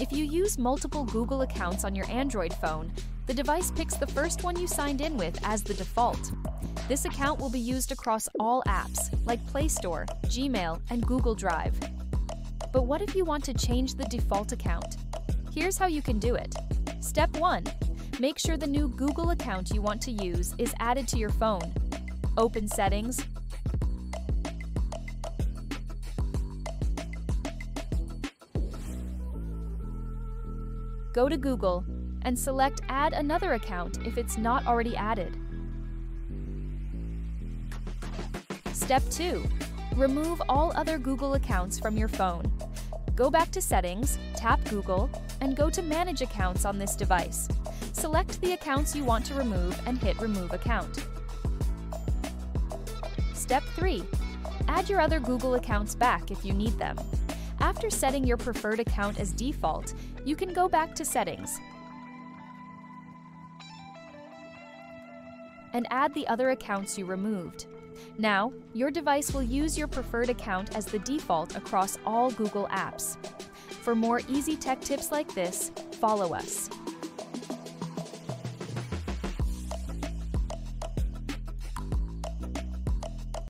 If you use multiple Google accounts on your Android phone, the device picks the first one you signed in with as the default. This account will be used across all apps, like Play Store, Gmail, and Google Drive. But what if you want to change the default account? Here's how you can do it. Step 1. Make sure the new Google account you want to use is added to your phone. Open Settings, go to Google and select Add another account if it's not already added. Step 2. Remove all other Google accounts from your phone. Go back to Settings, tap Google, and go to Manage Accounts on this device. Select the accounts you want to remove and hit Remove Account. Step 3. Add your other Google accounts back if you need them. After setting your preferred account as default, you can go back to Settings and add the other accounts you removed. Now, your device will use your preferred account as the default across all Google apps. For more easy tech tips like this, follow us.